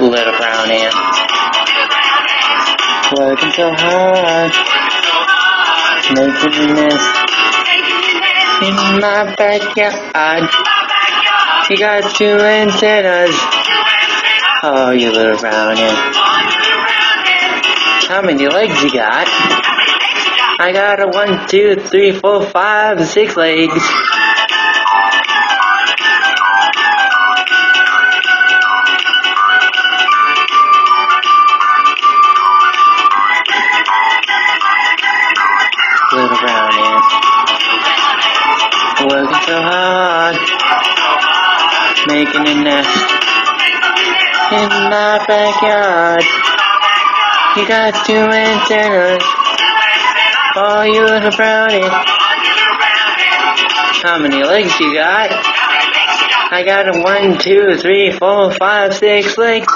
Little brown ant. Working so hard. Making nest in my backyard. You got two antennas. Oh, you little brown ant. How many legs you got? I got a one, two, three, four, five, six legs. Little brown ant. Working so hard. Making a nest in my backyard. You got two antennas. Oh, you little brownie. How many legs you got? I got a one, two, three, four, five, six legs.